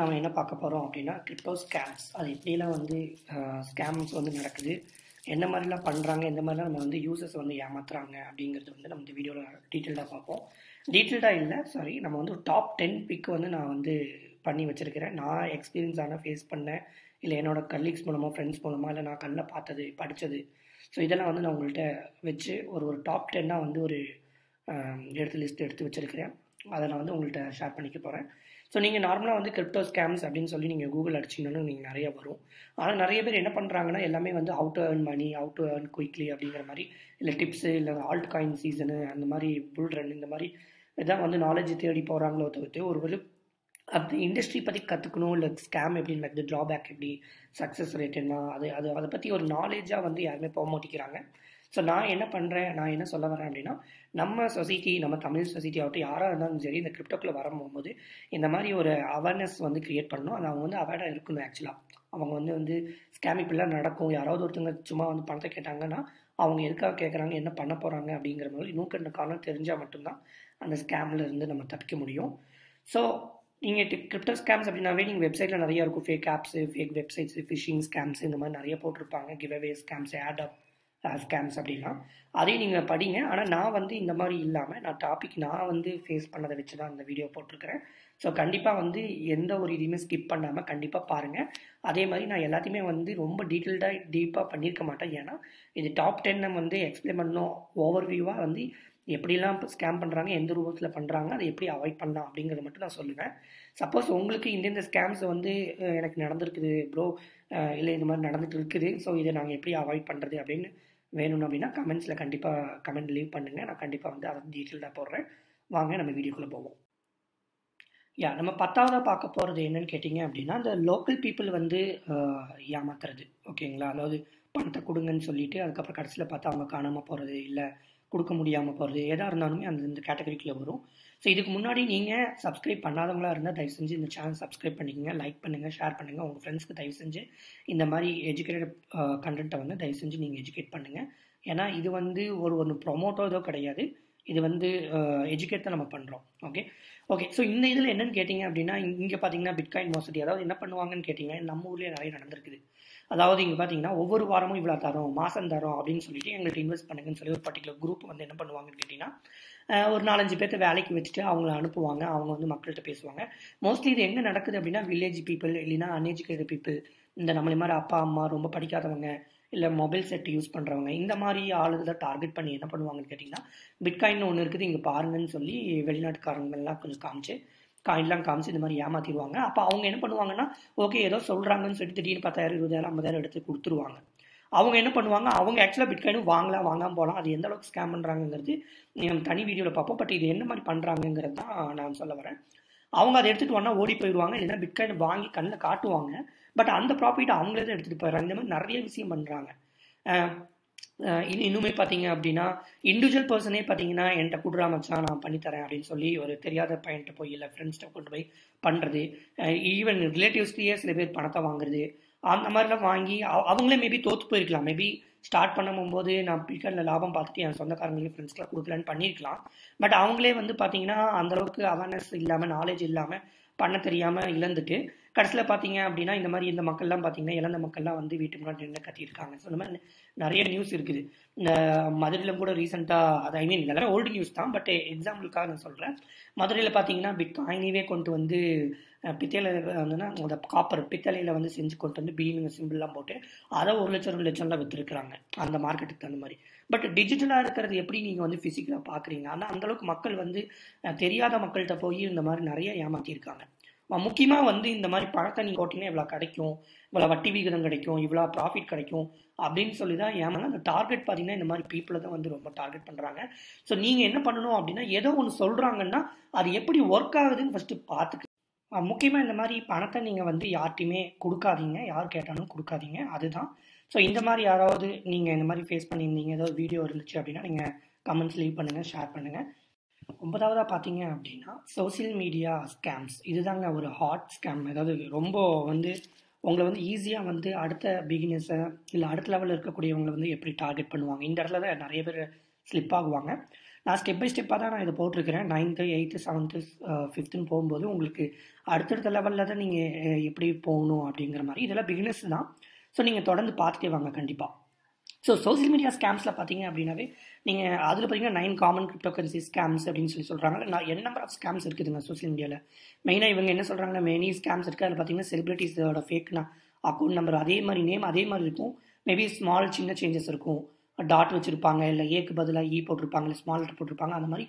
நம்ம என்ன பார்க்க போகிறோம் அப்படின்னா கிரிப்டோ ஸ்கேம்ஸ் அது எப்படிலாம் வந்து ஸ்கேம்ஸ் வந்து நடக்குது என்ன மாதிரிலாம் பண்ணுறாங்க எந்த மாதிரிலாம் நம்ம வந்து யூசர்ஸ் வந்து ஏமாத்துறாங்க அப்படிங்கிறது வந்து நம்ம இந்த வீடியோவில் டீட்டெயில்டாக பார்ப்போம். டீட்டெயில்டாக இல்லை சாரி நம்ம வந்து டாப் டென் பிக் வந்து நான் வந்து பண்ணி வச்சுருக்கிறேன். நான் எக்ஸ்பீரியன்ஸ் ஆனால் ஃபேஸ் பண்ணேன். இல்லை என்னோட கலீக்ஸ் மூலமாக ஃப்ரெண்ட்ஸ் மூலமாக இல்லை நான் கண்ணில் பார்த்தது படித்தது ஸோ இதெல்லாம் வந்து நான் உங்கள்கிட்ட வச்சு ஒரு ஒரு டாப் டென்னாக வந்து ஒரு எடுத்து லிஸ்ட் எடுத்து வச்சுருக்கிறேன். அதை நான் வந்து உங்கள்கிட்ட ஷேர் பண்ணிக்க போகிறேன் ஸோ நீங்கள் நார்மலாக வந்து கிரிப்டோ ஸ்கேம்ஸ் அப்படின்னு சொல்லி நீங்கள் கூகுள் அடிச்சிங்கன்னு நீங்கள் நிறைய வரும். ஆனால் நிறைய பேர் என்ன பண்ணுறாங்கன்னா எல்லாமே வந்து out to earn money out to earn quickly அப்படிங்கிற மாதிரி இல்லை டிப்ஸு இல்லை ஆல்ட் காயின் சீசனு அந்த மாதிரி புல் ரன் இந்த மாதிரி இதான் வந்து நாலேஜ் தேடி போகிறாங்களோ தவிர்த்து ஒரு ஒரு அந்த இண்டஸ்ட்ரி பற்றி கற்றுக்கணும் இல்லை ஸ்கேம் எப்படி நடக்குது ட்ராபேக் எப்படி சக்ஸஸ் ரேட் என்ன அது அது அதை பற்றி ஒரு நாலேஜாக வந்து யாருமே போக மாட்டேங்கிறாங்க ஸோ நான் என்ன பண்ணுறேன் நான் என்ன சொல்ல வரேன் அப்படின்னா நம்ம சொசைட்டி நம்ம தமிழ் சொசைட்டி ஆகட்டும் யாராக இருந்தாலும் சரி இந்த கிரிப்டோக்குள்ளே வரும்போது இந்த மாதிரி ஒரு அவேர்னஸ் வந்து க்ரியேட் பண்ணணும். அது அவங்க வந்து அவேர்டாக இருக்கணும் ஆக்சுவலாக அவங்க வந்து வந்து ஸ்கேம் இப்படிலாம் நடக்கும். யாராவது ஒருத்தங்க சும்மா வந்து பணத்தை கேட்டாங்கன்னா அவங்க எதுக்காக கேட்குறாங்க என்ன பண்ண போகிறாங்க அப்படிங்கிற மாதிரி நூக்கண்ட காரணம் தெரிஞ்சால் மட்டும்தான் அந்த ஸ்கேமில் இருந்து நம்ம தப்பிக்க முடியும். ஸோ நீங்கள் கிரிப்டோ ஸ்கேம்ஸ் அப்படின்னாவே நீங்கள் வெப்சைட்டில் நிறையா இருக்கும். Fake apps fake websites phishing scams இந்த மாதிரி நிறைய போட்டிருப்பாங்க. Give away scams add up scams அப்படின்னா அதையும் நீங்கள் படிங்க. ஆனால் நான் வந்து இந்த மாதிரி இல்லாமல் நான் டாபிக் நான் வந்து ஃபேஸ் பண்ணதை வச்சு தான் இந்த வீடியோ போட்டிருக்கிறேன். ஸோ கண்டிப்பாக வந்து எந்த ஒரு இதையுமே ஸ்கிப் பண்ணாமல் கண்டிப்பாக பாருங்கள் அதே மாதிரி நான் எல்லாத்தையுமே வந்து ரொம்ப டீட்டெயில்டாக டீப்பாக பண்ணியிருக்க மாட்டேன். ஏன்னா இது டாப் டென்னை வந்து எக்ஸ்பிளைன் பண்ணணும். ஓவர் வியூவாக வந்து எப்படிலாம் ஸ்கேம் பண்ணுறாங்க எந்த ரூபத்தில் பண்ணுறாங்க அதை எப்படி அவாய்ட் பண்ணலாம் அப்படிங்கிறத மட்டும் நான் சொல்லுவேன். சப்போஸ் உங்களுக்கு இந்தந்த ஸ்கேம்ஸ் வந்து எனக்கு நடந்திருக்குது ப்ரோ இல்லை இந்த மாதிரி நடந்துட்டு இருக்குது. ஸோ இதை நாங்கள் எப்படி அவாய்ட் பண்ணுறது அப்படின்னு வேணும் அப்படின்னா கமெண்ட்ஸில் கண்டிப்பாக கமெண்ட் லீவ் பண்ணுங்கள் நான் கண்டிப்பாக வந்து அதை டீட்டெயில்டாக போடுறேன். வாங்க நம்ம வீடியோக்குள்ளே போவோம். யா நம்ம பத்தாவதாக பார்க்க போகிறது என்னன்னு கேட்டிங்க அப்படின்னா இந்த லோக்கல் பீப்புள் வந்து ஏமாத்துறது. ஓகேங்களா? அதாவது பணத்தை கொடுங்கன்னு சொல்லிட்டு அதுக்கப்புறம் கடைசியில் பார்த்தா அவங்க காணாமல் போகிறது இல்லை கொடுக்க முடியாமல் போகிறது எதாக இருந்தாலுமே அந்த இந்த கேட்டகரிக்குள்ளே வரும். ஸோ இதுக்கு முன்னாடி நீங்கள் சப்ஸ்கிரைப் பண்ணாதவங்களாக இருந்தால் தயவு செஞ்சு இந்த சேனல் சப்ஸ்கிரைப் பண்ணிக்கங்க லைக் பண்ணுங்கள் ஷேர் பண்ணுங்கள் உங்கள் ஃப்ரெண்ட்ஸ்க்கு தயவு செஞ்சு இந்த மாதிரி எஜுகேட்டட் கண்டென்ட்டை வந்து தயவு செஞ்சு நீங்கள் எஜுகேட் பண்ணுங்கள் ஏன்னா இது வந்து ஒரு ஒன்று ப்ரொமோட்டோ ஏதோ கிடையாது. இது வந்து எஜுகேட் தான் நம்ம பண்ணுறோம் ஓகே ஓகே ஸோ இந்த இதில் என்னென்னு கேட்டிங்க அப்படின்னா இங்கே பார்த்தீங்கன்னா பிட்காயின் மோசடி அதாவது என்ன பண்ணுவாங்கன்னு கேட்டிங்கன்னா நம்ம ஊர்லேயே நிறைய நடந்திருக்குது. அதாவது இங்கே பார்த்தீங்கன்னா ஒவ்வொரு வாரமும் இவ்வளோ தரோம் மாதம் தரோம் அப்படின்னு சொல்லிட்டு எங்கள்கிட்ட இன்வெஸ்ட் பண்ணுங்கன்னு சொல்லி ஒரு பர்டிகுலர் குரூப் வந்து என்ன பண்ணுவாங்கன்னு கேட்டிங்கன்னா ஒரு நாலஞ்சு பேர்த்த வேலைக்கு வச்சுட்டு அவங்கள அனுப்புவாங்க. அவங்க வந்து மக்கள்கிட்ட பேசுவாங்க. மோஸ்ட்லி இது எங்கே நடக்குது அப்படின்னா வில்லேஜ் பீப்புள் இல்லைன்னா அன்எஜுகேட்டட் பீப்புள் இந்த நம்மளை மாதிரி அப்பா அம்மா ரொம்ப படிக்காதவங்க இல்லை மொபைல் செட் யூஸ் பண்ணுறவங்க இந்த மாதிரி ஆளுகளை டார்கெட் பண்ணி என்ன பண்ணுவாங்கன்னு கேட்டிங்கன்னா பிட்காயின் ஒன்று இருக்குது இங்கே பாருங்கன்னு சொல்லி வெளிநாட்டுக்காரங்கெல்லாம் கொஞ்சம் காமிச்சு காயின்லாம் காமிச்சு இந்த மாதிரி ஏமாத்திடுவாங்க. அப்போ அவங்க என்ன பண்ணுவாங்கன்னா ஓகே ஏதோ சொல்கிறாங்கன்னு சொல்லிட்டு திடீர்னு பத்தாயிரம் இருபதாயிரம் ஐம்பதாயிரம் எடுத்து கொடுத்துருவாங்க. அவங்க என்ன பண்ணுவாங்க அவங்க ஆக்சுவலாக பிட்காயினும் வாங்கலாம் வாங்காமல் போகலாம். அது எந்த அளவுக்கு ஸ்கேம் பண்ணுறாங்கிறது நம்ம தனி வீடியோவில் பார்ப்போம். பட் இது என்ன மாதிரி பண்ணுறாங்கங்கிறது தான் நான் சொல்ல வரேன். அவங்க அதை எடுத்துகிட்டு வந்தால் ஓடி போயிடுவாங்க. இல்லைன்னா பிட்காயின் வாங்கி கண்ணில் காட்டுவாங்க. பட் அந்த ப்ராஃபிட் அவங்களே தான் எடுத்துகிட்டு போயிடுறாங்க. இந்த மாதிரி நிறைய விஷயம் பண்ணுறாங்க இன்னுமே பார்த்தீங்க அப்படின்னா இண்டிவிஜுவல் பர்சனே பார்த்தீங்கன்னா என்கிட்ட குடுறா மச்சான் நான் பண்ணித்தரேன் அப்படின்னு சொல்லி ஒரு தெரியாத பையன்கிட்ட போய் இல்லை ஃப்ரெண்ட்ஸ்கிட்ட கொண்டு போய் பண்ணுறது ஈவன் ரிலேட்டிவ்ஸ்லேயே சில பேர் பணத்தை வாங்குறது. அந்த மாதிரிலாம் வாங்கி அவங்களே மேபி தோற்று போயிருக்கலாம். மேபி ஸ்டார்ட் பண்ணும்போது நான் பிக்கரில் லாபம் பார்த்துட்டு என் சொந்தக்காரங்களுக்கு ஃப்ரெண்ட்ஸ்க்கெலாம் கொடுக்கலான்னு பண்ணியிருக்கலாம். பட் அவங்களே வந்து பார்த்தீங்கன்னா அந்தளவுக்கு அவேர்னஸ் இல்லாமல் நாலேஜ் இல்லாமல் பண்ண தெரியாமல் இழந்துட்டு கடைசியில் பார்த்தீங்க அப்படின்னா இந்த மாதிரி இந்த மக்கள்லாம் பார்த்தீங்கன்னா இழந்த மக்கள்லாம் வந்து வீட்டு முன்னாடி நின்று கத்தியிருக்காங்க. ஸோ இந்த மாதிரி நிறைய நியூஸ் இருக்குது. இந்த மதுரையில் கூட ரீசெண்டாக அது ஐ மீன் இதெல்லாம் ஓல்டு நியூஸ் தான் பட் எக்ஸாம்பிளுக்காக நான் சொல்கிறேன் மதுரையில் பார்த்தீங்கன்னா பிட் காயினிவே கொண்டு வந்து பித்தளை வந்துன்னா அந்த காப்பர் பித்தளையில் வந்து செஞ்சு கொண்டு வந்து பீனுங்க சிம்பிள்லாம் போட்டு அதை ஒரு லட்சம் ரெண்டு லட்சம்லாம் விற்றுருக்குறாங்க அந்த மார்க்கெட்டுக்கு தகுந்த மாதிரி. பட் டிஜிட்டலாக இருக்கிறது எப்படி நீங்கள் வந்து ஃபிசிக்கலாக பார்க்குறீங்க ஆனால் அந்தளவுக்கு மக்கள் வந்து தெரியாத மக்கள்கிட்ட போய் இந்த மாதிரி நிறைய ஏமாற்றியிருக்காங்க முக்கியமாக வந்து இந்த மாதிரி பணத்தை நீங்கள் போட்டிங்கன்னா இவ்வளோ கிடைக்கும் இவ்வளோ வட்டி விகிதம் கிடைக்கும் இவ்வளோ ப்ராஃபிட் கிடைக்கும் அப்படின்னு சொல்லி தான் ஏமாங்க அந்த டார்கெட் பார்த்தீங்கன்னா இந்த மாதிரி பீப்புளை தான் வந்து ரொம்ப டார்கெட் பண்ணுறாங்க ஸோ நீங்கள் என்ன பண்ணணும் அப்படின்னா ஏதோ ஒன்று சொல்கிறாங்கன்னா அது எப்படி ஒர்க் ஆகுதுன்னு ஃபஸ்ட்டு பார்த்துக்கு முக்கியமாக இந்த மாதிரி பணத்தை நீங்கள் வந்து யார்ட்டையுமே கொடுக்காதீங்க. யார் கேட்டாலும் கொடுக்காதீங்க. அதுதான். ஸோ இந்த மாதிரி யாராவது நீங்கள் இந்த மாதிரி ஃபேஸ் பண்ணியிருந்தீங்க ஏதோ வீடியோ இருந்துச்சு அப்படின்னா நீங்கள் கமெண்ட்ஸ் லீவ் பண்ணுங்கள் ஷேர் பண்ணுங்கள் ஒன்பதாவதாக பார்த்தீங்க அப்படின்னா சோசியல் மீடியா ஸ்கேம்ஸ் இதுதாங்க ஒரு ஹாட் ஸ்கேம் அதாவது ரொம்ப வந்து உங்களை வந்து ஈஸியாக வந்து அடுத்த பிகினர்ஸை இல்லை அடுத்த லெவலில் இருக்கக்கூடியவங்களை வந்து எப்படி டார்கெட் பண்ணுவாங்க? இந்த இடத்துல தான் நிறைய பேர் ஸ்லிப் ஆகுவாங்க. நான் ஸ்டெப் பை ஸ்டெப்பாக தான் நான் இதை போட்டிருக்கிறேன். நைன்த்து எயித்து செவன்த்து ஃபிஃப்த்துன்னு போகும்போது உங்களுக்கு அடுத்தடுத்த லெவலில் தான் நீங்கள் எப்படி போகணும் அப்படிங்கிற மாதிரி. இதெல்லாம் பிகினர்ஸ் தான். ஸோ நீங்கள் தொடர்ந்து பார்த்துட்டே வாங்க கண்டிப்பாக ஸோ சோசியல் மீடியா ஸ்கேம்ஸில் பார்த்தீங்க அப்படின்னாவே நீங்கள் அதில் பார்த்தீங்கன்னா nine common cryptocurrency scams அப்படின்னு சொல்லி சொல்கிறாங்க நான் என் நம்பர் ஆஃப் ஸ்கேம்ஸ் இருக்குதுங்க சோசியல் மீடியாவில் மெயினாக இவங்க என்ன சொல்கிறாங்கன்னா மெனி ஸ்கேம்ஸ் இருக்குது அதில் பார்த்தீங்கன்னா செலிபிரிட்டிஸோட ஃபேக்னா அக்கௌண்ட் நம்பர் அதே மாதிரி நேம் அதே மாதிரி இருக்கும். மேபி ஸ்மால் சின்ன சேஞ்சஸ் இருக்கும். டாட் வச்சுருப்பாங்க இல்லை ஏக்கு பதிலாக இ e போட்டிருப்பாங்க இல்லை ஸ்மால் லெட்டர் போட்டிருப்பாங்க. அந்த மாதிரி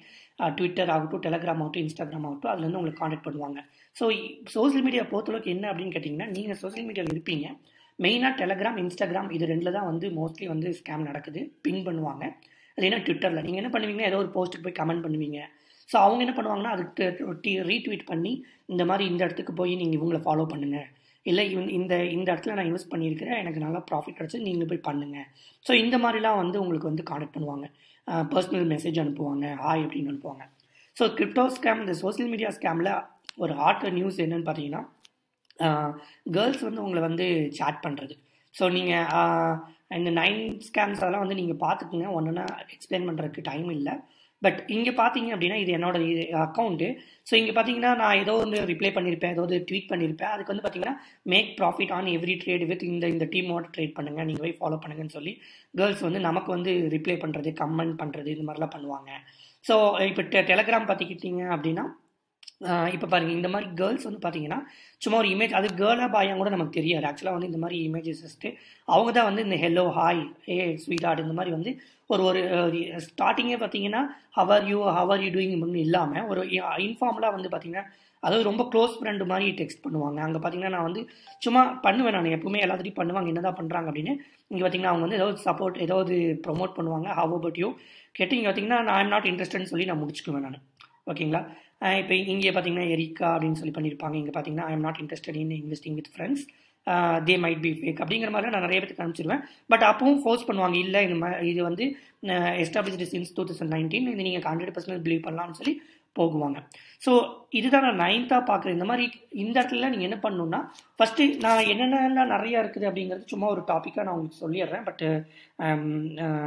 ட்விட்டர் ஆகட்டும் டெலகிராம் ஆகட்டும் இன்ஸ்டாகிராம் ஆகட்டும் அதுலேருந்து உங்களுக்கு காண்டாக்ட் பண்ணுவாங்க. ஸோ சோசியல் மீடியா பொறுத்தளவுக்கு என்ன அப்படின்னு கேட்டிங்கன்னா நீங்கள் சோசியல் மீடியாவில் இருப்பீங்க. மெயினாக டெலகிராம் இன்ஸ்டாகிராம் இது ரெண்டில் தான் வந்து மோஸ்ட்லி வந்து ஸ்கேம் நடக்குது. பின் பண்ணுவாங்க. அது என்ன ட்விட்டரில் நீங்கள் என்ன பண்ணுவீங்கன்னா ஏதோ ஒரு போஸ்ட்டுக்கு போய் கமெண்ட் பண்ணுவீங்க. ஸோ அவங்க என்ன பண்ணுவாங்கன்னா அதுக்கு ரீட்வீட் பண்ணி இந்த மாதிரி இந்த இடத்துக்கு போய் நீங்கள் இவங்களை ஃபாலோ பண்ணுங்கள் இல்லை இவன் இந்த இந்த இடத்துல நான் இன்வெஸ்ட் பண்ணியிருக்கிறேன். எனக்கு நல்லா ப்ராஃபிட் கிடச்சி நீங்கள் போய் பண்ணுங்கள் ஸோ இந்த மாதிரிலாம் வந்து உங்களுக்கு வந்து காண்டக்ட் பண்ணுவாங்க. பர்சனல் மெசேஜ் அனுப்புவாங்க. ஹாய் அப்படின்னு அனுப்புவாங்க. ஸோ கிரிப்டோ ஸ்கேம் இந்த சோசியல் மீடியா ஸ்கேமில் ஒரு ஹாட் நியூஸ் என்னன்னு பார்த்தீங்கன்னா கேர்ள்ஸ் வந்து உங்களை வந்து சேட் பண்ணுறது ஸோ நீங்கள் இந்த நைன் ஸ்கேம்ஸ் அதெல்லாம் வந்து நீங்கள் பார்த்துக்குங்க. ஒன்றுனா எக்ஸ்பிளைன் பண்ணுறதுக்கு டைம் இல்லை. பட் இங்கே பார்த்தீங்க அப்படின்னா இது என்னோட இது அக்கௌண்ட்டு ஸோ இங்கே பார்த்தீங்கன்னா நான் ஏதோ வந்து ரிப்ளை பண்ணியிருப்பேன் ஏதோ ட்வீட் பண்ணியிருப்பேன் அதுக்கு வந்து பார்த்தீங்கன்னா make profit on every trade with இந்த இந்த டீமோட ட்ரேட் பண்ணுங்கள் நீங்கள் போய் ஃபாலோ பண்ணுங்கன்னு சொல்லி கேர்ள்ஸ் வந்து நமக்கு வந்து ரிப்ளை பண்ணுறது கமெண்ட் பண்ணுறது இது மாதிரிலாம் பண்ணுவாங்க. ஸோ இப்போ டெ டெலகிராம் பார்த்துக்கிட்டிங்க அப்படின்னா இப்போ பாருங்கள் இந்த மாதிரி கேர்ள்ஸ் வந்து பார்த்தீங்கன்னா சும்மா ஒரு இமேஜ் அது கேர்ளாக பாயாக கூட நமக்கு தெரியாது. ஆக்சுவலாக வந்து இந்த மாதிரி இமேஜஸ் வச்சுட்டு அவங்க தான் வந்து இந்த hello hi a sweetheart இந்த மாதிரி வந்து ஒரு ஒரு ஸ்டார்டிங்கே பார்த்தீங்கன்னா how are you how are you doing இல்லாமல் ஒரு இன்ஃபார்மலாக வந்து பார்த்தீங்கன்னா அதாவது ரொம்ப க்ளோஸ் ஃப்ரெண்டு மாதிரி டெக்ஸ்ட் பண்ணுவாங்க. அங்கே பார்த்தீங்கன்னா நான் வந்து சும்மா பண்ணுவேன் நான். எப்பவுமே எல்லாத்தையும் பண்ணுவாங்க என்னதான் பண்ணுறாங்க அப்படின்னு. இங்கே பார்த்தீங்கன்னா அவங்க வந்து ஏதாவது சப்போர்ட் ஏதாவது ப்ரொமோட் பண்ணுவாங்க. ஹவ் அபவுட் யூ கேட்டு இங்கே பார்த்தீங்கன்னா நான் ஐம் நாட் இன்ட்ரெஸ்ட்னு சொல்லி நான் முடிச்சுக்குவேன் நான். ஓகேங்களா இப்போ இங்கே பார்த்தீங்கன்னா எரிக்கா அப்படின்னு சொல்லி பண்ணியிருப்பாங்க இங்கே பார்த்தீங்கன்னா I am not interested in investing with friends they might be fake அப்படிங்கிற மாதிரி நான் நிறைய பேருக்கு அனுப்பிச்சிருவேன் பட் அப்பவும் ஃபோர்ஸ் பண்ணுவாங்க. இல்லை இந்த இது வந்து established since two thousand nineteen இது நீங்கள் ஹண்ட்ரட் பர்சன்ட் பிலீவ் பண்ணலாம்னு சொல்லி போகுவாங்க. ஸோ இதுதான் நான் நைன்த்தாக பார்க்குறேன் இந்த மாதிரி இந்த இடத்துல நீங்கள் என்ன பண்ணணுன்னா ஃபஸ்ட்டு நான் என்னென்னலாம் நிறையா இருக்குது அப்படிங்கிறது சும்மா ஒரு டாப்பிக்காக நான் உங்களுக்கு சொல்லிடுறேன். பட்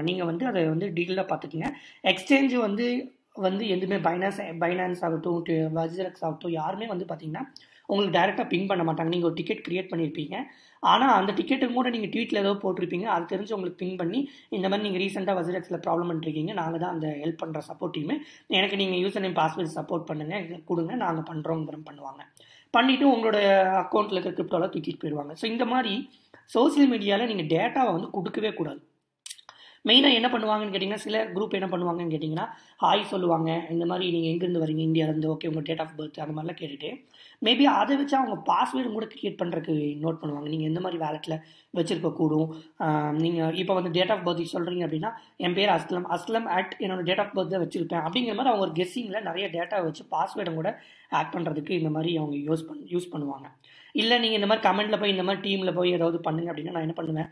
நீங்கள் வந்து அதை வந்து டீட்டெயிலாக பார்த்துக்குங்க எக்ஸ்சேஞ்சு வந்து வந்து எதுவுமே பைனான்ஸ் பைனான்ஸ் ஆகட்டும் வஜிரக்ஸ் ஆகட்டும் யாருமே வந்து பார்த்தீங்கன்னா உங்களுக்கு டேரெக்டாக பின் பண்ண மாட்டாங்க. நீங்கள் ஒரு டிக்கெட் க்ரியேட் பண்ணியிருப்பீங்க ஆனால் அந்த டிக்கெட்டுக்கு கூட நீங்கள் ட்வீட்டில் ஏதோ போட்டிருப்பீங்க. அது தெரிஞ்சு உங்களுக்கு பின் பண்ணி இந்த மாதிரி நீங்கள் ரீசெண்டாக வஜிரக்ஸில் ப்ராப்ளம் பண்ணிருக்கீங்க நாங்கள் தான் அந்த ஹெல்ப் பண்ணுற சப்போர்ட் டீமு எனக்கு நீங்கள் யூசர் நேம் பாஸ்வேர்ட் சப்போர்ட் பண்ணுங்கள் கொடுங்க நாங்கள் பண்ணுறோங்கிற பண்ணுவாங்க. பண்ணிவிட்டு உங்களோட அக்கௌண்ட்டில் இருக்க கிரிப்டோவில் தூக்கிட்டு போயிடுவாங்க. ஸோ இந்த மாதிரி சோசியல் மீடியாவில் நீங்கள் டேட்டாவை வந்து கொடுக்கவே கூடாது. மெயினாக என்ன பண்ணுவாங்கன்னு கேட்டிங்கன்னா சில குரூப் என்ன பண்ணுவாங்கன்னு கேட்டிங்கன்னா ஹாய் சொல்லுவாங்க. இந்த மாதிரி நீங்கள் எங்கேருந்து வரீங்க? இந்தியாவிலேருந்து ஓகே உங்கள் டேட் ஆஃப் பர்த் அந்த மாதிரிலாம் கேட்டுட்டு மேபி அதை வச்சு அவங்க பாஸ்வேர்டு கூட க்ரியேட் பண்ணுறக்கு நோட் பண்ணுவாங்க. நீங்கள் எந்த மாதிரி வேலெட்டில் வச்சுருக்க கூடும். நீங்கள் இப்போ வந்து டேட் ஆஃப் பர்த் சொல்கிறீங்க அப்படின்னா என் பேர் அஸ்லம். அஸ்லம் அட் என்னோட டேட் ஆஃப் பர்த் தான் வச்சுருப்பேன். அப்படிங்கிற மாதிரி அவங்க ஒரு கெஸ்ஸிங்கில் நிறைய டேட்டா வச்சு பாஸ்வேர்டை கூட ஆட் பண்ணுறதுக்கு இந்த மாதிரி அவங்க யூஸ் பண் யூஸ் பண்ணுவாங்க. இல்லை நீங்கள் இந்த மாதிரி கமெண்ட்டில் போய் இந்த மாதிரி டீமில் போய் ஏதாவது பண்ணுங்க அப்படின்னா நான் என்ன பண்ணுவேன்?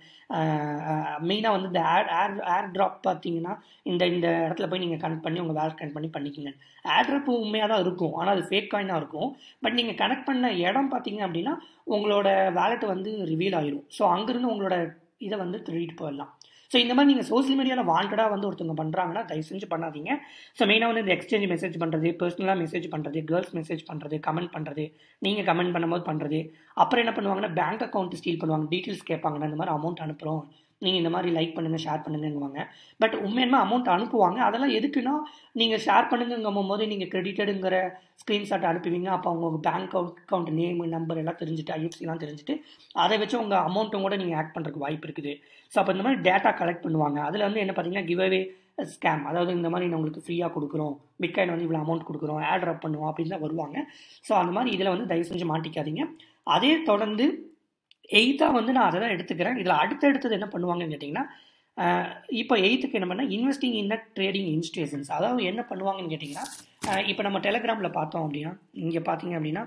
மெயினாக வந்து இந்த ஏர் ஏர் ஏர் ட்ராப் பார்த்தீங்கன்னா இந்த இந்த இடத்துல போய் நீங்கள் கனெக்ட் பண்ணி உங்கள் வேலட் கனெக்ட் பண்ணி பண்ணிக்கோங்க. ஆட்ரப்பு உண்மையாக தான் இருக்கும். ஆனால் அது ஃபேக் காயினாக இருக்கும். பட் நீங்கள் கனெக்ட் பண்ண இடம் பார்த்தீங்க அப்படின்னா உங்களோட வேலெட் வந்து ரிவீல் ஆயிரும். ஸோ அங்கேருந்து உங்களோட இதை வந்து திருடிட்டு போயிடலாம். ஸோ இந்த மாதிரி நீங்கள் சோசியல் மீடியாவில் வாண்டடாக வந்து ஒருத்தவங்க பண்ணுறாங்கன்னா தயவு செஞ்சு பண்ணாதீங்க. ஸோ மெயினாக வந்து இந்த எக்ஸ்சேஞ்ச் மெசேஜ் பண்ணுறது பர்சனலாக மெசேஜ் பண்ணுறது கேர்ள்ஸ் மெசேஜ் பண்ணுறது கமெண்ட் பண்ணுறது நீங்கள் கமெண்ட் பண்ணும்போது பண்ணுறது அப்புறம் என்ன பண்ணுவாங்கன்னா பேங்க் அக்கௌண்ட் ஸ்டீல் பண்ணுவாங்க டீட்டெயில்ஸ் கேட்பாங்கன்னா இந்த மாதிரி அமௌண்ட் அனுப்புகிறோம் நீங்கள் இந்த மாதிரி லைக் பண்ணுங்கள் ஷேர் பண்ணுங்கங்குவாங்க. பட் உண்மையுமே அமௌண்ட் அனுப்புவாங்க. அதெல்லாம் எதுக்குன்னா நீங்கள் ஷேர் பண்ணுங்கங்கும் போது நீங்கள் கிரெடிட்டடுங்கிற ஸ்க்ரீன்ஷாட் அனுப்புவீங்க. அப்போ அவங்க பேங்க் அக்கௌண்ட் நேம் நம்பர் எல்லாம் தெரிஞ்சுட்டு ஐஎஃப்சிலாம் தெரிஞ்சுட்டு அதை வச்சு உங்கள் அமௌண்ட்டும் கூட நீங்கள் ஆட் பண்ணுறதுக்கு வாய்ப்பு இருக்குது. ஸோ அப்போ இந்த மாதிரி டேட்டா கலெக்ட் பண்ணுவாங்க. அதில் வந்து என்ன பார்த்தீங்கன்னா கிவ்அவே ஸ்கேம் அதாவது இந்த மாதிரி நான் உங்களுக்கு ஃப்ரீயாக கொடுக்குறோம். பிட்காயின் வந்து இவ்வளோ அமௌண்ட் கொடுக்குறோம். ஆட் ரப் பண்ணுவோம் அப்படின்னு தான் வருவாங்க. ஸோ அந்த மாதிரி இதில் வந்து தயவு செஞ்சு மாட்டிக்காதீங்க. அதே தொடர்ந்து எயித்தாக வந்து நான் அதை தான் எடுத்துக்கிறேன். இதில் அடுத்தடுத்தது என்ன பண்ணுவாங்கன்னு கேட்டிங்கன்னா இப்போ எயித்துக்கு என்ன பண்ணால் இன்வெஸ்டிங் இன் ட்ரேடிங் இன்ஸ்டியூஷன்ஸ் அதாவது என்ன பண்ணுவாங்கன்னு கேட்டிங்கன்னா இப்போ நம்ம டெலகிராமில் பார்த்தோம் அப்படின்னா இங்கே பார்த்தீங்க அப்படின்னா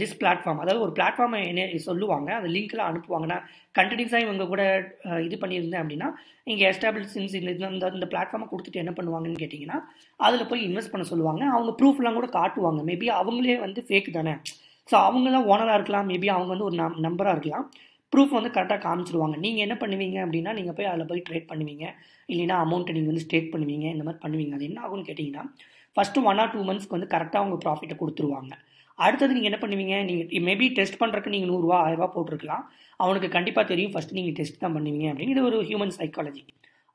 திஸ் பிளாட்ஃபார்ம் அதாவது ஒரு பிளாட்ஃபார்மை என்ன சொல்லுவாங்க அந்த லிங்க்கில் அனுப்புவாங்கன்னா கண்டினியூஸாக இவங்க கூட இது பண்ணியிருந்தேன் அப்படின்னா இங்கே எஸ்டாப்ளிஷன்ஸ் இந்த இந்த இந்த பிளாட்ஃபார்மை கொடுத்துட்டு என்ன பண்ணுவாங்கன்னு கேட்டிங்கன்னா அதில் போய் இன்வெஸ்ட் பண்ண சொல்லுவாங்க. அவங்க ப்ரூஃப்லாம் கூட காட்டுவாங்க. மேபி அவங்களே வந்து ஃபேக் தானே. ஸோ அவங்க தான் ஓனராக இருக்கலாம். மேபி அவங்க வந்து ஒரு நம் நம்பராக இருக்கலாம். ப்ரூஃப் வந்து கரெக்டாக காமிச்சிருவாங்க. நீங்கள் என்ன பண்ணுவீங்க அப்படின்னா நீங்கள் போய் அதில் போய் ட்ரேட் பண்ணுவீங்க. இல்லைனா அமௌண்ட்டை நீங்கள் வந்து ஸ்டேட் பண்ணுவீங்க. இந்த மாதிரி பண்ணுவீங்க. அது என்ன ஆகும்னு கேட்டிங்கன்னா ஃபஸ்ட்டு ஒன் ஆர் டூ மந்த்ஸ்க்கு வந்து கரெக்டாக அவங்க ப்ராஃபிட்டை கொடுத்துருவாங்க. அடுத்தது நீங்கள் என்ன பண்ணுவீங்க? நீங்கள் மேபி டெஸ்ட் பண்ணுறதுக்கு நீங்கள் நூறுரூவா ஆயிரரூவா போட்டிருக்கலாம். அவனுக்கு கண்டிப்பாக தெரியும். ஃபஸ்ட்டு நீங்கள் டெஸ்ட் தான் பண்ணுவீங்க அப்படின்னு. இது ஒரு ஹியூமன் சைக்காலஜி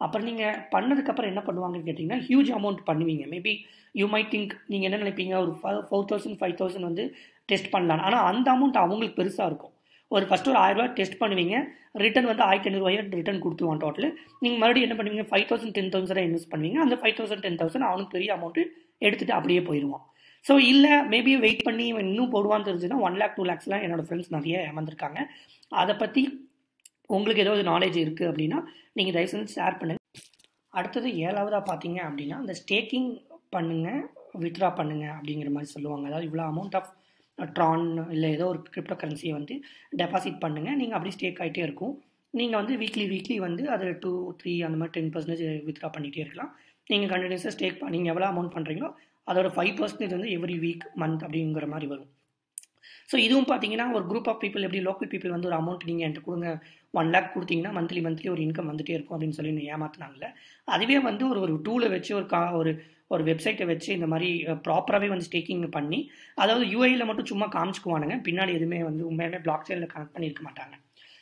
அப்புறம் நீங்கள் பண்ணதுக்கப்புறம் என்ன பண்ணுவாங்கன்னு கேட்டிங்கன்னா ஹியூஜ் அமௌண்ட் பண்ணுவீங்க. மேபி யூ மை திங்க் நீங்கள் என்ன நினைப்பீங்க ஒரு ஃபோர் தௌசண்ட் ஃபைவ் தௌசண்ட் வந்து டெஸ்ட் பண்ணலாம் ஆனால் அந்த அமௌண்ட் அவங்களுக்கு பெருசாக இருக்கும். ஒரு ஃபஸ்ட்டு ஒரு ஆயிரரூவா டெஸ்ட் பண்ணுவீங்க ரிட்டன் வந்து ஆயிரத்தி ஐநூறுவாயை ரிட்டன் கொடுத்துருவான் டோட்டல் நீங்கள் மறுபடியும் என்ன பண்ணுவீங்க five thousand ten thousand invest பண்ணுவீங்க. அந்த ஃபைவ் தௌசண்ட் டென் தௌசண்ட் அவனுக்கு பெரிய அமௌண்ட்டு எடுத்துகிட்டு அப்படியே போயிடுவான். ஸோ இல்லை மேபி வெயிட் பண்ணி இன்னும் போடுவான்னு தெரிஞ்சுன்னா ஒன் லேக் டூ லேக்ஸ்லாம் என்னோடய ஃப்ரெண்ட்ஸ் நிறைய ஏமாந்துருக்காங்க. அதை பற்றி உங்களுக்கு ஏதாவது நாலேஜ் இருக்குது அப்படின்னா நீங்கள் தயவு செஞ்சு ஷேர் பண்ணுங்கள் அடுத்தது ஏழாவதாக பார்த்தீங்க அப்படின்னா இந்த ஸ்டேக்கிங் பண்ணுங்கள் வித்ரா பண்ணுங்கள் அப்படிங்கிற மாதிரி சொல்லுவாங்க. அதாவது இவ்வளோ அமௌண்ட் ஆஃப் ட்ரான் இல்லை ஏதோ ஒரு கிரிப்டோ கரன்சியை வந்து டெபாசிட் பண்ணுங்கள் நீங்கள் அப்படி ஸ்டேக் ஆகிட்டே இருக்கும். நீங்கள் வந்து வீக்லி வீக்லி வந்து அது டூ த்ரீ அந்த மாதிரி டென் பர்சன்டேஜ் வித்ரா பண்ணிகிட்டே இருக்கலாம். நீங்கள் கண்டினியூஸாக ஸ்டேக் நீங்கள் எவ்வளோ அமௌண்ட் பண்ணுறீங்களோ அதோட ஃபைவ் பர்சன்டேஜ் வந்து எவ்ரி வீக் மந்த் அப்படிங்கிற மாதிரி வரும். ஸோ இதுவும் பார்த்தீங்கன்னா ஒரு குரூப் ஆஃப் பீப்புள் எப்படி லோக்கல் பீப்பிள் வந்து ஒரு அமௌண்ட் நீங்கள் என்கிட்ட கொடுங்க ஒன் லேக் கொடுத்தீங்கன்னா மந்த்லி மந்த்லி ஒரு இன்கம் வந்துட்டே இருக்கும் அப்படின்னு சொல்லி ஏமாத்தினாங்கல்ல. அதுவே வந்து ஒரு ஒரு டூலை வச்சு ஒரு கா ஒரு ஒரு வெப்சைட்டை வச்சு இந்த மாதிரி ப்ராப்பராகவே வந்து ஸ்டேக்கிங் பண்ணி அதாவது யூஐயில் மட்டும் சும்மா காமிச்சுக்குவானுங்க பின்னாடி எதுவுமே வந்து உண்மையுமே பிளாக் செயினில் கனெக்ட் பண்ணியிருக்க மாட்டாங்க.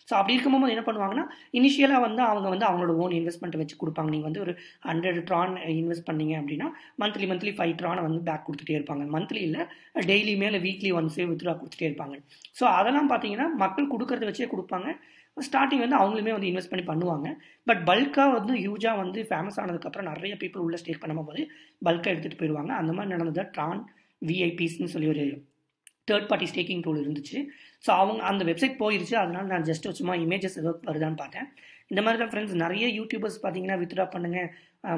ஸோ அப்படி இருக்கும்போது என்ன பண்ணுவாங்கன்னா இனிஷியலாக வந்து அவங்க வந்து அவங்களோட ஓன் இன்வெஸ்ட்மெண்ட்டை வச்சு கொடுப்பாங்க. நீங்கள் வந்து ஒரு ஹண்ட்ரட் ட்ரான் இன்வெஸ்ட் பண்ணீங்க அப்படின்னா மந்த்லி மந்த்லி ஃபைவ் ட்ரானை வந்து பேக் கொடுத்துட்டே இருப்பாங்க. மந்த்லி இல்லை டெய்லியுமே இல்லை வீக்லி ஒன்ஸே வித்ரா கொடுத்துட்டே இருப்பாங்க. ஸோ அதெல்லாம் பார்த்தீங்கன்னா மக்கள் கொடுக்கறத வச்சே கொடுப்பாங்க. ஸ்டார்டிங் வந்து அவங்களுமே வந்து இன்வெஸ்ட் பண்ணி பண்ணுவாங்க. பட் பல்காக வந்து ஹியூஜாக வந்து ஃபேமஸ் ஆனதுக்கப்புறம் நிறைய பீப்புள் உள்ள ஸ்டேக் பண்ணும்போது பல்காக எடுத்துகிட்டு போயிடுவாங்க அந்த மாதிரி நடந்தது ட்ரான் விஐபிஸ்னு சொல்லி ஒரு தேர்ட் பார்ட்டி ஸ்டேக்கிங் டூல் இருந்துச்சு. ஸோ அவங்க அந்த வெப்சைட் போயிடுச்சு அதனால நான் ஜஸ்ட் சும்மா இமேஜஸ் ஏதோ வருதான்னு பார்த்தேன். இந்த மாதிரி தான் ஃப்ரெண்ட்ஸ் நிறைய யூடியூபர்ஸ் பார்த்தீங்கன்னா வித்ரா பண்ணுங்கள்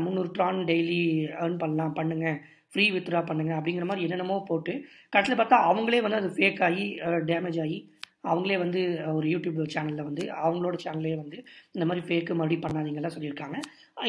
முந்நூறு ட்ரான் டெய்லி ஏர்ன் பண்ணலாம். பண்ணுங்கள் ஃப்ரீ வித்ரா பண்ணுங்கள் அப்படிங்கிற மாதிரி என்னென்னமோ போட்டு கடைசியில் பார்த்தா அவங்களே வந்து அது ஃபேக் ஆகி டேமேஜ் ஆகி அவங்களே வந்து ஒரு யூடியூப் சேனலில் வந்து அவங்களோட சேனல்லே வந்து இந்த மாதிரி ஃபேக்கு மறுபடியும் பண்ணாதீங்கலாம் சொல்லியிருக்காங்க.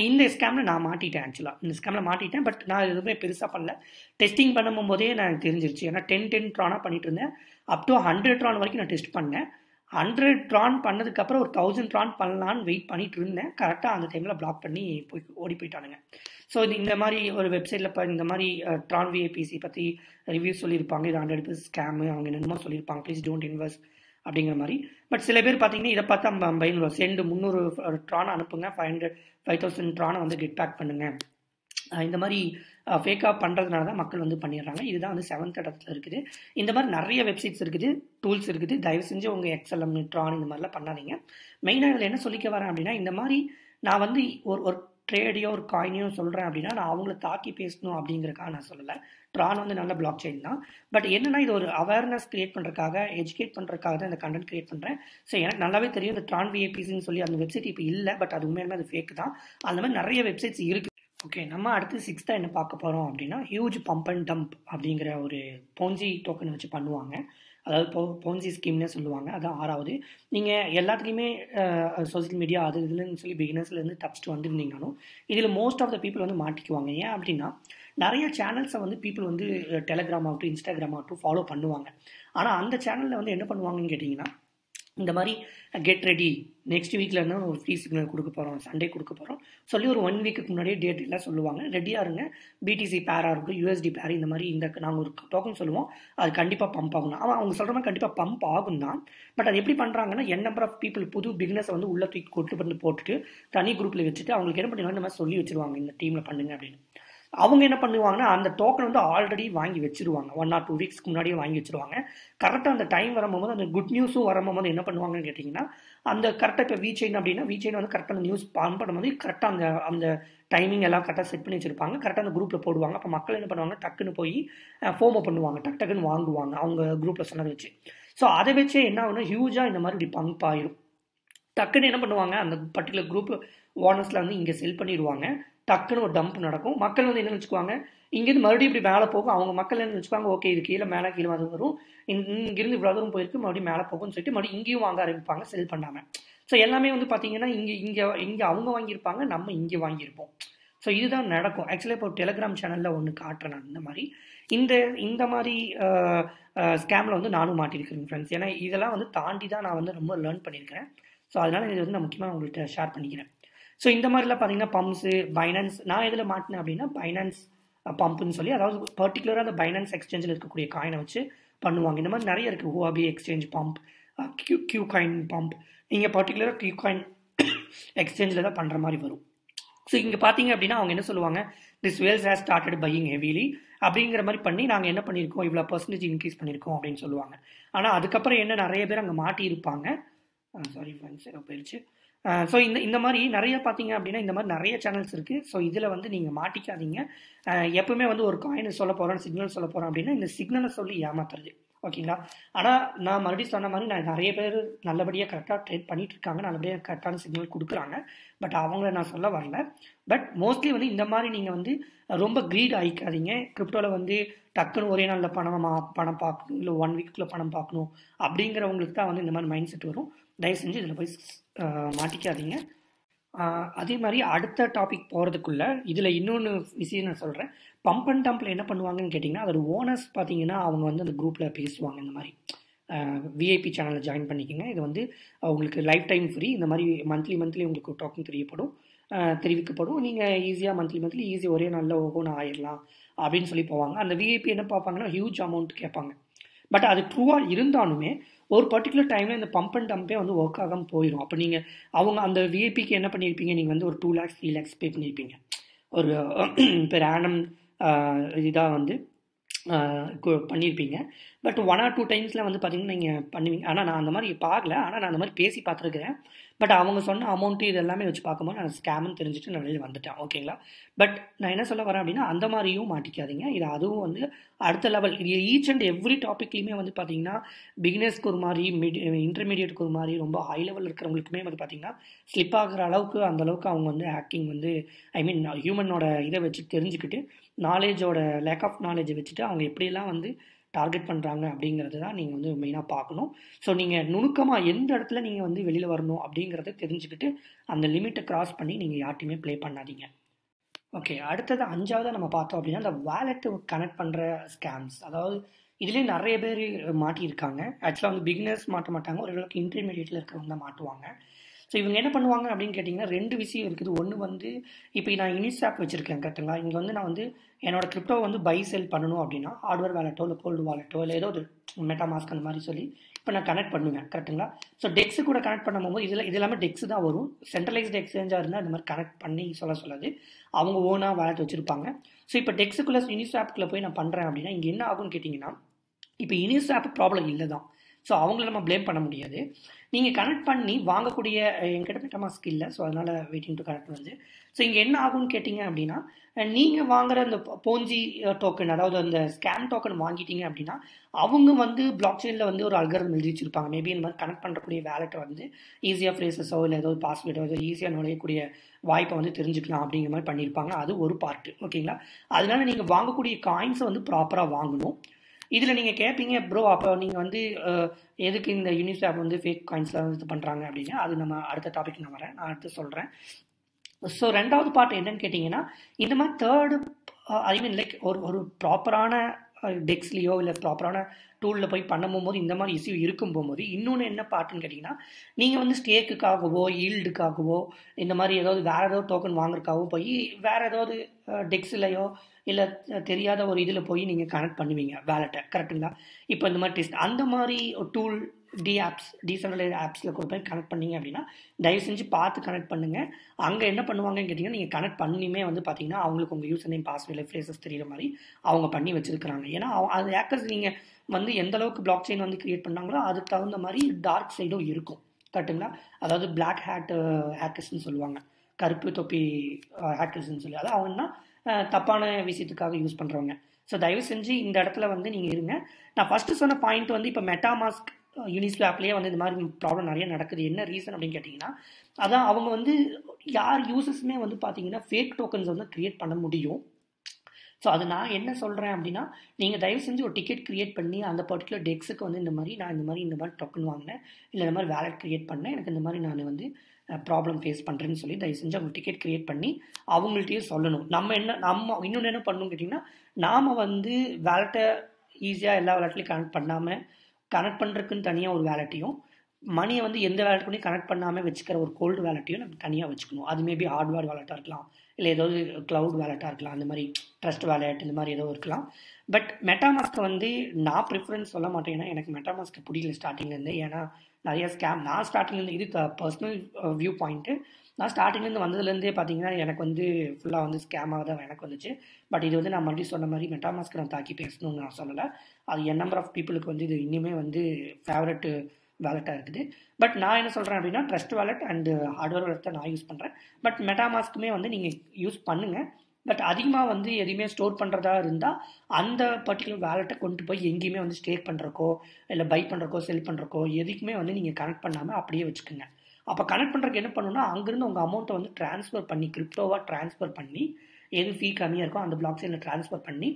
இந்த ஸ்கேமில் நான் மாட்டிட்டேன் ஆக்சுவலாக இந்த ஸ்கேமில் மாட்டிட்டேன் பட் நான் எதுவுமே பெருசாக பண்ணல. டெஸ்டிங் பண்ணும் போதே நான் தெரிஞ்சிருச்சு. ஏன்னா டென் டென் ட்ரானாக பண்ணிட்டு இருந்தேன். அப் டு ஹண்ட்ரட் ட்ரான் வரைக்கும் நான் டெஸ்ட் பண்ணேன். ஹண்ட்ரட் ட்ரான் பண்ணதுக்கப்புறம் ஒரு தௌசண்ட் ட்ரான் பண்ணலான்னு வெயிட் பண்ணிட்டு இருந்தேன். கரெக்டாக அந்த டைமில் பிளாக் பண்ணி போய் ஓடி போயிட்டானுங்க. ஸோ இது இந்த மாதிரி ஒரு வெப்சைட்டில் இப்போ இந்த மாதிரி ட்ரான் விஏபிசி பற்றி ரிவ்யூ சொல்லியிருப்பாங்க. இது ஹண்ட்ரட் பர்சன்ட் ஸ்கேமு அவங்க என்னென்னமோ சொல்லியிருப்பாங்க. ப்ளீஸ் டோன்ட் இன்வெஸ்ட் அப்படிங்கிற மாதிரி. பட் சில பேர் பார்த்தீங்கன்னா இதை பார்த்தா பயந்துடும் செண்டு முந்நூறு ட்ரான் அனுப்புங்க. ஃபைவ் ஹண்ட்ரட் ஃபைவ் தௌசண்ட் ட்ரானை வந்து கெட் பேக் பண்ணுங்கள் இந்த மாதிரி ஃபேக்காக பண்ணுறதுனால தான் மக்கள் வந்து பண்ணிடுறாங்க. இதுதான் வந்து செவன்த் இடத்துல இருக்குது. இந்த மாதிரி நிறைய வெப்சைட்ஸ் இருக்குது டூல்ஸ் இருக்குது. தயவு செஞ்சு உங்கள் எக்ஸ்எல்எம் ட்ரான் இந்த மாதிரிலாம் பண்ணாதீங்க. மெயினாக இதில் என்ன சொல்லிக்க வரேன் அப்படின்னா இந்த மாதிரி நான் வந்து ஒரு ஒரு ட்ரேடையோ ஒரு காயினையோ சொல்கிறேன் அப்படின்னா நான் அவங்கள தாக்கி பேசணும் அப்படிங்கிறக்காக நான் சொல்லலை. ட்ரான் வந்து நல்ல பிளாக் செயின் தான். பட் என்னென்னா இது ஒரு அவேர்னஸ் கிரியேட் பண்ணுறதுக்காக எஜுகேட் பண்ணுறதுக்காக தான் இந்த கண்டென்ட் கிரியேட் பண்ணுறேன் ஸோ எனக்கு நல்லாவே தெரியும் இந்த ட்ரான் விஏபிசின்னு சொல்லி அந்த வெப்சைட் இப்போ இல்லை பட் அது உண்மையுமே அது ஃபேக் தான். அந்த மாதிரி நிறைய வெப்சைட்ஸ் இருக்குது ஓகே நம்ம அடுத்து சிக்ஸ்த்தாக என்ன பார்க்க போகிறோம் அப்படின்னா ஹியூஜ் பம்ப் அண்ட் டம்ப் அப்படிங்கிற ஒரு பொஞ்சி டோக்கன் வச்சு பண்ணுவாங்க. அதாவது போ போன்சி ஸ்கீம்னே சொல்லுவாங்க. அது ஆறாவது. நீங்கள் எல்லாத்துலேயுமே சோசியல் மீடியா அது இதுலன்னு சொல்லி பிகினர்ஸ்லேருந்து தப்பிச்சிட்டு வந்துருந்தீங்கனாலும் இதில் மோஸ்ட் ஆஃப் த பீப்புள் வந்து மாட்டிக்குவாங்க. ஏன் அப்படின்னா நிறைய சேனல்ஸை வந்து பீப்புள் வந்து டெலகிராம் ஆகட்டும் இன்ஸ்டாகிராம் ஆகட்டும் ஃபாலோ பண்ணுவாங்க. ஆனால் அந்த சேனலில் வந்து என்ன பண்ணுவாங்கன்னு கேட்டிங்கன்னா இந்த மாதிரி கெட் ரெடி நெக்ஸ்ட் வீக்கில் என்ன ஒரு ஃப்ரீ சிக்னல் கொடுக்க போகிறோம் சண்டே கொடுக்க போகிறோம் சொல்லி ஒரு ஒன் வீக்குக்கு முன்னாடியே டேட் எல்லாம் சொல்லுவாங்க. ரெடியாக இருங்க. பிடிசி பேராக இருக்கட்டும் யூஎஸ்டி பேர் இந்த மாதிரி இந்த நாங்கள் ஒரு டோக்கன் சொல்லுவோம். அது கண்டிப்பாக பம்ப் ஆகும். அவன் அவங்க சொல்கிற மாதிரி கண்டிப்பாக பம்ப் ஆகும் தான். பட் அது எப்படி பண்ணுறாங்கன்னா என் நம்பர் ஆஃப் பீப்புள் புது பிக்னஸை வந்து உள்ள தூக்கி கொட்டு பண்ணி போட்டுட்டு தனி குரூப்பில் வச்சுட்டு அவங்களுக்கு என்ன பண்ணுவாங்க இந்த மாதிரி சொல்லி வச்சுருவாங்க. இந்த டீமில் பண்ணுங்க அப்படின்னு. அவங்க என்ன பண்ணுவாங்கன்னா அந்த டோக்கன் வந்து ஆல்ரெடி வாங்கி வச்சிருவாங்க. ஒன் ஆர் டூ வீக்ஸ்க்கு முன்னாடியே வாங்கி வச்சிருவாங்க. கரெக்டாக அந்த டைம் வரும்போது அந்த குட் நியூஸும் வரும்போது என்ன பண்ணுவாங்கன்னு கேட்டிங்கன்னா அந்த கரெக்டாக இப்போ வீச்செயின் அப்படின்னா வீச்செயின் வந்து கரெக்டாக அந்த நியூஸ் பான் பண்ணும்போது கரெக்டாக அந்த அந்த டைமிங் எல்லாம் கரெக்டாக செட் பண்ணி வச்சிருப்பாங்க. கரெக்டாக அந்த குரூப்பில் போடுவாங்க. அப்போ மக்கள் என்ன பண்ணுவாங்க டக்குன்னு போய் ஃபோமோ பண்ணுவாங்க. டக் டக்குன்னு வாங்குவாங்க. அவங்க குரூப்பில் சொன்னதை வச்சு. ஸோ அதை வச்சே என்ன ஆகுனா ஹியூஜாக இந்த மாதிரி இப்படி பம்ப் ஆயிரும். டக்குன்னு என்ன பண்ணுவாங்க அந்த பர்டிகுலர் குரூப் ஓனர்ஸில் வந்து இங்கே செல் பண்ணிடுவாங்க டக்குன்னு ஒரு டம்ப் நடக்கும். மக்கள் வந்து என்ன நினச்சிக்குவாங்க? இங்கேருந்து மறுபடியும் இப்படி மேலே போகும். அவங்க மக்கள் என்ன நினச்சிக்குவாங்க? ஓகே இது கீழே மேலே கீழே வந்து வரும். இங்கேருந்து இவ்வளோ தூரம் போயிருக்கு. மறுபடியும் மேலே போகும்னு சொல்லிட்டு மறுபடியும் இங்கேயும் வாங்க ஆரம்பிப்பாங்க செல் பண்ணாமல் ஸோ எல்லாமே வந்து பார்த்தீங்கன்னா இங்கே இங்கே இங்கே அவங்க வாங்கியிருப்பாங்க நம்ம இங்கே வாங்கியிருப்போம். ஸோ இதுதான் நடக்கும். ஆக்சுவலாக இப்போ டெலிகிராம் சேனலில் ஒன்று காட்டுறேன் நான் இந்த மாதிரி. இந்த இந்த மாதிரி ஸ்கேமில் வந்து நானும் மாட்டியிருக்கிறேன் ஃப்ரெண்ட்ஸ் ஏன்னா இதெல்லாம் வந்து தாண்டி தான் நான் வந்து ரொம்ப லேர்ன் பண்ணியிருக்கிறேன். ஸோ அதனால் இது வந்து நான் முக்கியமாக உங்கள்கிட்ட ஷேர் பண்ணிக்கிறேன். ஸோ இந்த மாதிரிலாம் பார்த்தீங்கன்னா பம்ப்ஸு பைனான்ஸ் நான் எதில் மாட்டினேன் அப்படின்னா பைனான்ஸ் பம்ப்னு சொல்லி அதாவது பர்டிகுலராக அந்த பைனான்ஸ் எக்ஸ்சேஞ்சில் இருக்கக்கூடிய காயினை வச்சு பண்ணுவாங்க. இந்த மாதிரி நிறைய இருக்குது Huobi exchange pump Q Q coin pump நீங்கள் பர்டிகுலராக கியூ காயின் எக்ஸ்சேஞ்சில் தான் பண்ணுற மாதிரி வரும். ஸோ இங்கே பார்த்தீங்க அப்படின்னா அவங்க என்ன சொல்லுவாங்க? This whales has started buying heavily அப்படிங்கிற மாதிரி பண்ணி நாங்கள் என்ன பண்ணியிருக்கோம் இவ்வளோ பர்சன்டேஜ் இன்க்ரீஸ் பண்ணியிருக்கோம் அப்படின்னு சொல்லுவாங்க. ஆனால் அதுக்கப்புறம் என்ன நிறைய பேர் அங்கே மாட்டியிருப்பாங்க. சாரி ஃப்ரெண்ட்ஸ் போயிடுச்சு ஸோ இந்த இந்த மாதிரி நிறைய பார்த்தீங்க அப்படின்னா இந்த மாதிரி நிறைய சேனல்ஸ் இருக்குது ஸோ இதில் வந்து நீங்கள் மாட்டிக்காதீங்க. எப்பவுமே வந்து ஒரு காயின் சொல்ல போகிறோம் சிக்னல் சொல்ல போகிறோம் அப்படின்னா இந்த சிக்னலை சொல்லி ஏமாத்துறது. ஓகேங்களா? ஆனால் நான் மறுபடியும் சொன்ன மாதிரி நான் நிறைய பேர் நல்லபடியாக கரெக்டாக ட்ரேட் பண்ணிட்டு இருக்காங்க. நல்லபடியாக கரெக்டான சிக்னல் கொடுக்குறாங்க. பட் அவங்கள நான் சொல்ல வரல. பட் மோஸ்ட்லி வந்து இந்த மாதிரி நீங்கள் வந்து ரொம்ப க்ரீட் ஆகிக்காதீங்க கிரிப்டோவில் வந்து டக்குன்னு ஒரே நாளில் பணம் பணம் பார்க்கணும். இல்லை ஒன் வீக்குள்ளே பணம் பார்க்கணும். அப்படிங்கிறவங்களுக்கு தான் வந்து இந்த மாதிரி மைண்ட் செட் வரும். தயவு செஞ்சு இதில் போய் மாட்டிக்காதீங்க. அதே மாதிரி அடுத்த டாபிக் போகிறதுக்குள்ளே இதில் இன்னொன்று விஷயம் நான் சொல்கிறேன் பம்ப் அண்ட் டம்பில் என்ன பண்ணுவாங்கன்னு கேட்டிங்கன்னா அதோட ஓனர்ஸ் பார்த்தீங்கன்னா அவங்க வந்து அந்த குரூப்பில் பேசுவாங்க இந்த மாதிரி. விஐபி சேனலில் ஜாயின் பண்ணிக்கோங்க. இது வந்து உங்களுக்கு லைஃப் டைம் ஃப்ரீ இந்த மாதிரி மந்த்லி மந்த்லி உங்களுக்கு டோக்கன் தெரியப்படும். தெரிவிக்கப்படும். நீங்கள் ஈஸியாக மந்த்லி மந்த்லி ஈஸி ஒரே நாளில் ஒவ்வொன்று ஆயிடலாம் அப்படின்னு சொல்லி போவாங்க. அந்த விஐபி என்ன பார்ப்பாங்கன்னா ஹியூஜ் அமௌண்ட் கேட்பாங்க. பட் அது ட்ரூவாக இருந்தாலுமே ஒரு பர்டிகுலர் டைமில் இந்த பம்ப் அண்ட் டம்பே வந்து ஒர்க் ஆகாமல் போயிடும் அப்போ நீங்கள் அவங்க அந்த விஐபிக்கு என்ன பண்ணியிருப்பீங்க நீங்கள் வந்து ஒரு two lakhs three lakhs pay பண்ணியிருப்பீங்க ஒரு பெர் ஆனம் இதாக வந்து பண்ணியிருப்பீங்க பட் ஒன் ஆர் டூ டைம்ஸில் வந்து பார்த்தீங்கன்னா நீங்கள் பண்ணுவீங்க. ஆனால் நான் அந்த மாதிரி பார்க்கல ஆனால் நான் அந்த மாதிரி பேசி பார்த்துருக்குறேன் பட் அவங்க சொன்ன அமௌண்ட்டு இது எல்லாமே வச்சு பார்க்கும்போது நான் ஸ்கேம்னு தெரிஞ்சுட்டு நான் வெளியில் வந்துட்டேன். ஓகேங்களா பட் நான் என்ன சொல்ல வரேன் அப்படின்னா அந்த மாதிரியும் மாட்டிக்காதீங்க. இது அதுவும் வந்து அடுத்த லெவல் இது ஈச் அண்ட் எவ்ரி டாப்பிக்லையுமே வந்து பார்த்தீங்கன்னா பிகினர்ஸ்க்கு ஒரு மாதிரி மிட் இன்டர்மீடியட்க்கு ஒரு மாதிரி ரொம்ப ஹை லெவல் இருக்கிறவங்களுக்குமே வந்து பார்த்தீங்கன்னா ஸ்லிப் ஆகிற அளவுக்கு அந்த அளவுக்கு அவங்க வந்து ஆக்டிங் வந்து ஐ மீன் ஹியூமனோட இதை வச்சு தெரிஞ்சுக்கிட்டு நாலேஜோட லேக் ஆஃப் நாலேஜை வச்சுட்டு அவங்க எப்படியெல்லாம் வந்து டார்கெட் பண்ணுறாங்க அப்படிங்கிறது தான் நீங்கள் வந்து மெயினாக பார்க்கணும். ஸோ நீங்கள் நுணுக்கமாக எந்த இடத்துல நீங்கள் வந்து வெளியில் வரணும் அப்படிங்கிறத தெரிஞ்சுக்கிட்டு அந்த லிமிட்டை க்ராஸ் பண்ணி நீங்கள் யார்ட்டையுமே ப்ளே பண்ணாதீங்க. ஓகே அடுத்தது அஞ்சாவது நம்ம பார்த்தோம் அப்படின்னா அந்த வேலெட்டு கனெக்ட் பண்ணுற ஸ்கேம்ஸ் அதாவது இதுலேயே நிறைய பேர் மாட்டியிருக்காங்க. ஆக்சுவலாக வந்து பிகினர்ஸ் மாட்ட மாட்டாங்க. ஓரளவுக்கு இன்டர்மீடியட்டில் இருக்கிறவங்க தான் மாட்டுவாங்க. ஸோ இவங்க என்ன பண்ணுவாங்க அப்படின்னு கேட்டிங்கன்னா ரெண்டு விஷயம் இருக்குது. ஒன்று வந்து இப்போ நான் இனிஸ் வச்சுருக்கேன் கரெக்டுங்களா இங்கே வந்து நான் வந்து என்னோட கிரிப்டோ வந்து பை செல் பண்ணணும் அப்படின்னா ஹார்ட்வேர் வேலட்டோ இல்லை கோல்டு வாலெட்டோ இல்லை ஏதோ ஒரு மெட்டா மாஸ்க் அந்த மாதிரி சொல்லி இப்போ நான் கனெக்ட் பண்ணுவேன் கரெக்டுங்களா ஸோ டெக்ஸு கூட கனெக்ட் பண்ணும்போது இதில் இது எல்லாமே டெக்ஸ் தான் வரும். சென்ட்ரலைஸ்டு எக்ஸ்சேஞ்சாக இருந்தால் இந்த மாதிரி கனெக்ட் பண்ணி சொல்ல சொல்லாது. அவங்க ஓனாக வேலட் வச்சுருப்பாங்க. ஸோ இப்போ டெக்ஸுக்குள்ளே இனிஸ் ஆப்புக்குள்ளே போய் நான் பண்ணுறேன் அப்படின்னா இங்கே என்ன ஆகும்னு கேட்டிங்கன்னா இப்போ இனிஸ் ஆப் ப்ராப்ளம் இல்லை தான் ஸோ அவங்கள நம்ம ப்ளேம் பண்ண முடியாது. நீங்கள் கனெக்ட் பண்ணி வாங்கக்கூடிய என்கிட்ட மெட்டமாஸ்க் இல்லை. ஸோ அதனால் வெயிட்டிங் டு கனெக்ட் வந்து ஸோ இங்கே என்ன ஆகும்னு கேட்டிங்க அப்படின்னா நீங்கள் வாங்குற அந்த போஞ்சி டோக்கன் uh, அதாவது அந்த ஸ்கேம் டோக்கன் வாங்கிட்டீங்க அப்படின்னா அவங்க வந்து பிளாக் செயினில் வந்து ஒரு அல்கரம் எழுதி வச்சிருப்பாங்க. மேபி இந்த மாதிரி கனெக்ட் பண்ணுறக்கூடிய வேலெட்டை வந்து ஈஸியாக ஃப்ரேசஸோ இல்லை ஏதோ பாஸ்வேர்டோ ஏதோ ஈஸியாக நுழையக்கூடிய வாய்ப்பை வந்து தெரிஞ்சுக்கலாம் அப்படிங்கிற மாதிரி பண்ணியிருப்பாங்க. அது ஒரு பார்ட்டு ஓகேங்களா அதனால நீங்கள் வாங்கக்கூடிய காயின்ஸை வந்து ப்ராப்பராக வாங்கணும். இதில் நீங்கள் கேட்பீங்க ப்ரோ அப்போ நீங்கள் வந்து எதுக்கு இந்த யூனிசாப் வந்து ஃபேக் காயின்ஸ்லாம் இது பண்ணுறாங்க அப்படின்னு. அது நம்ம அடுத்த டாபிக் நான் வரேன். நான் அடுத்து சொல்கிறேன் ஸோ ரெண்டாவது பார்ட் என்னன்னு கேட்டிங்கன்னா இந்த மாதிரி தேர்டு ஐ மீன் லைக் ஒரு ஒரு ப்ராப்பரான டெக்ஸ்லேயோ இல்லை ப்ராப்பரான டூலில் போய் பண்ணும்போது இந்த மாதிரி இஷ்யூ இருக்கும் போகும்போது இன்னொன்று என்ன பார்ட்டுன்னு கேட்டிங்கன்னா நீங்கள் வந்து ஸ்டேக்குக்காகவோ ஈல்டுக்காகவோ இந்த மாதிரி ஏதாவது வேறு ஏதாவது டோக்கன் வாங்குறதுக்காகவோ போய் வேறு ஏதாவது டெக்ஸ்லையோ இல்லை தெரியாத ஒரு இதில் போய் நீங்கள் கனெக்ட் பண்ணுவீங்க வேலெட்டை கரெக்டுங்களா இப்போ இந்த மாதிரி டெஸ்ட் அந்த மாதிரி டூல் டி ஆப்ஸ் டீசென்ட்ரலைஸ் ஆப்ஸில் கூட போய் கனெக்ட் பண்ணீங்க அப்படின்னா தயவு செஞ்சு பார்த்து கனெக்ட் பண்ணுங்கள் அங்கே என்ன பண்ணுவாங்கன்னு கேட்டிங்கன்னா நீங்கள் கனெக்ட் பண்ணியுமே வந்து பார்த்தீங்கன்னா அவங்களுக்கு உங்கள் யூசர் நேம் பாஸ்வேர்டில் ஃப்ரேசஸ் தெரியுற மாதிரி அவங்க பண்ணி வச்சுருக்கிறாங்க. ஏன்னா அது ஹேக்கர்ஸ் நீங்கள் வந்து எந்த அளவுக்கு பிளாக் செயின் வந்து க்ரியேட் பண்ணாங்களோ அதுக்கு தகுந்த மாதிரி டார்க் சைடும் இருக்கும். கரெக்டுங்களா அதாவது பிளாக் ஹேட் ஹேக்கர்ஸ்னு சொல்லுவாங்க. கருப்பு தொப்பி ஹேக்கர்ஸ்னு சொல்லி. அதாவது அவங்கன்னா தப்பான விஷயத்துக்காக யூஸ் பண்ணுறவங்க ஸோ தயவு செஞ்சு இந்த இடத்துல வந்து நீங்கள் இருங்க. நான் ஃபஸ்ட்டு சொன்ன பாயிண்ட் வந்து இப்போ மெட்டாமாஸ்க் யூனிஸ்ல ஆப்லேயே வந்து இந்த மாதிரி ப்ராப்ளம் நிறைய நடக்குது. என்ன ரீசன் அப்படின்னு கேட்டிங்கன்னா அதான் அவங்க வந்து யார் யூசர்ஸுமே வந்து பார்த்தீங்கன்னா ஃபேக் டோக்கன்ஸ் வந்து க்ரியேட் பண்ண முடியும். ஸோ அது நான் என்ன சொல்கிறேன் அப்படின்னா நீங்கள் தயவு செஞ்சு ஒரு டிக்கெட் க்ரியேட் பண்ணி அந்த பர்டிகுலர் டெக்ஸுக்கு வந்து இந்த மாதிரி நான் இந்த மாதிரி இந்த மாதிரி டோக்கன் வாங்கினேன். இல்லை இந்த மாதிரி வேலட் க்ரியேட் பண்ணேன். எனக்கு இந்த மாதிரி நான் வந்து ப்ராப்ளம் ஃபேஸ் பண்ணுறேன்னு சொல்லி தயவு செஞ்சு அவங்க டிக்கெட் க்ரியேட் பண்ணி அவங்கள்ட்டயே சொல்லணும். நம்ம என்ன நம்ம இன்னொன்று என்ன பண்ணணும் கேட்டிங்கன்னா நாம் வந்து வேலட்டை ஈஸியாக எல்லா வேலட்லையும் கனெக்ட் பண்ணாமல் கனெக்ட் பண்ணுறதுக்குன்னு தனியாக ஒரு வேலட்டையும் மணியை வந்து எந்த வேலட்லையும் கனெக்ட் பண்ணாமல் வச்சுக்கிற ஒரு கோல்டு வேலட்டையும் நம்ம தனியாக வச்சுக்கணும். அது மேபி ஹார்ட்வேர் வேலட்டாக இருக்கலாம். இல்லை ஏதாவது க்ளவுட் வேலட்டாக இருக்கலாம். அந்த மாதிரி ட்ரஸ்ட் வேலட் இந்த மாதிரி ஏதோ இருக்கலாம். பட் மெட்டாமாஸ்க்கை வந்து நான் ப்ரிஃபரன்ஸ் சொல்ல மாட்டேன். ஏன்னா எனக்கு மெட்டாமாஸ்க்கு பிடிக்கல ஸ்டார்டிங்லேருந்து ஏன்னா நிறைய ஸ்கேம் நான் ஸ்டார்டிங்லேருந்து இது பர்சனல் வியூ பாயிண்ட்டு நான் ஸ்டார்டிங்லேருந்து வந்ததுலேருந்தே பார்த்தீங்கன்னா எனக்கு வந்து ஃபுல்லாக வந்து ஸ்கேமாக தான் எனக்கு வந்துச்சு. பட் இது வந்து நான் மறுபடியும் சொன்ன மாதிரி மெட்டாமாஸ்க்கு நான் தாக்கி பேசணும்னு நான் சொல்லலை. அது என் நம்பர் ஆஃப் பீப்புளுக்கு வந்து இது இன்னுமே வந்து ஃபேவரட்டு வேலட்டாக இருக்குது. பட் நான் என்ன சொல்கிறேன் அப்படின்னா Trust Wallet and hardware wallet தான் நான் யூஸ் பண்ணுறேன் பட் மெட்டாமாஸ்க்குமே வந்து நீங்கள் யூஸ் பண்ணுங்கள் பட் அதிகமாக வந்து எதையுமே ஸ்டோர் பண்ணுறதா இருந்தால் அந்த பர்டிகுலர் வேலெட்டை கொண்டு போய் எங்கேயுமே வந்து ஸ்டே பண்ணுறக்கோ இல்லை பை பண்ணுறக்கோ செல் பண்ணுறக்கோ எதுக்குமே வந்து நீங்கள் கனெக்ட் பண்ணாமல் அப்படியே வச்சுக்கோங்க. அப்போ கனெக்ட் பண்ணுறக்கு என்ன பண்ணணும்னா அங்கேருந்து உங்கள் அமௌண்ட்டை வந்து ட்ரான்ஸ்ஃபர் பண்ணி கிரிப்டோவாக ட்ரான்ஸ்ஃபர் பண்ணி எது ஃபீ கம்மியாக இருக்கோ அந்த பிளாக் செயினில் ட்ரான்ஸ்ஃபர் பண்ணி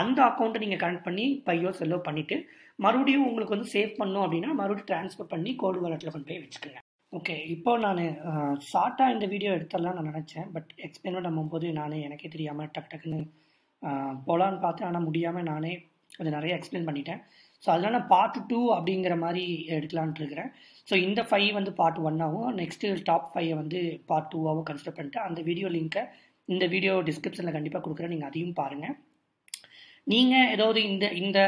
அந்த அக்கௌண்ட்டை நீங்கள் கனெக்ட் பண்ணி பையோ செல்லோ பண்ணிவிட்டு மறுபடியும் உங்களுக்கு வந்து சேவ் பண்ணணும் அப்படின்னா மறுபடியும் ட்ரான்ஸ்ஃபர் பண்ணி கோல்டு வாலெட்டில் கொண்டு போய் வச்சுக்கோங்க. ஓகே இப்போ நான் ஷார்ட்டாக இந்த வீடியோ எடுத்துடலாம் நான் நினச்சேன். பட் எக்ஸ்பிளைன் பண்ணும்போது நானே எனக்கே தெரியாமல் டக் டக்குன்னு போகலான்னு பார்த்தேன். ஆனால் முடியாமல் நானே கொஞ்சம் நிறைய எக்ஸ்பிளைன் பண்ணிட்டேன். ஸோ அதனால் நான் பார்ட் டூ அப்படிங்கிற மாதிரி எடுக்கலான்ட்டு இருக்கிறேன். ஸோ இந்த ஃபைவ் வந்து பார்ட் ஒன்னாகவும் நெக்ஸ்ட்டு டாப் ஃபைவை வந்து பார்ட் டூவாகவும் கன்சிடர் பண்ணிட்டு அந்த வீடியோ லிங்க்கை இந்த வீடியோ டிஸ்கிரிப்ஷனில் கண்டிப்பாக கொடுக்குறேன். நீங்கள் அதையும் பாருங்கள் நீங்கள் ஏதாவது இந்த இந்த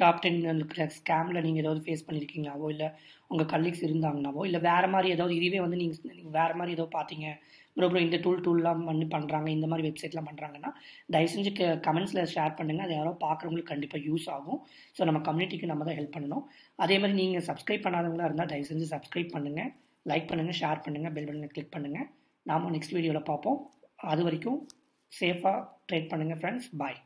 டாப் டென் இருக்கிற ஸ்கேமில் நீங்கள் ஏதாவது ஃபேஸ் பண்ணியிருக்கீங்களாவோ இல்லை உங்கள் கலீக்ஸ் இருந்தாங்கனாவோ இல்லை வேறு மாதிரி ஏதாவது இதுவே வந்து நீங்கள் நீங்கள் வேறு மாதிரி ஏதோ பார்த்தீங்க ப்ரோ ப்ரோ இந்த டூல் டூல்லாம் பண்ணி பண்ணுறாங்க இந்த மாதிரி வெப்சைட்லாம் பண்ணுறாங்கன்னா தயவு செஞ்சு க கமெண்ட்ஸில் ஷேர் பண்ணுங்கள் அது யாரோ பார்க்குறவங்களுக்கு கண்டிப்பாக யூஸ் ஆகும். ஸோ நம்ம கம்யூனிட்டிக்கு நம்ம தான் ஹெல்ப் பண்ணணும். அதே மாதிரி நீங்கள் சப்ஸ்கிரைப் பண்ணாதவங்களா இருந்தால் தயவு செஞ்சு சப்ஸ்கிரைப் பண்ணுங்கள் லைக் பண்ணுங்கள் ஷேர் பண்ணுங்கள் பெல் பட்டனை கிளிக் பண்ணுங்கள் நாம் நெக்ஸ்ட் வீடியோவில் பார்ப்போம். அது வரைக்கும் சேஃபாக ட்ரேட் பண்ணுங்கள் ஃப்ரெண்ட்ஸ் பாய்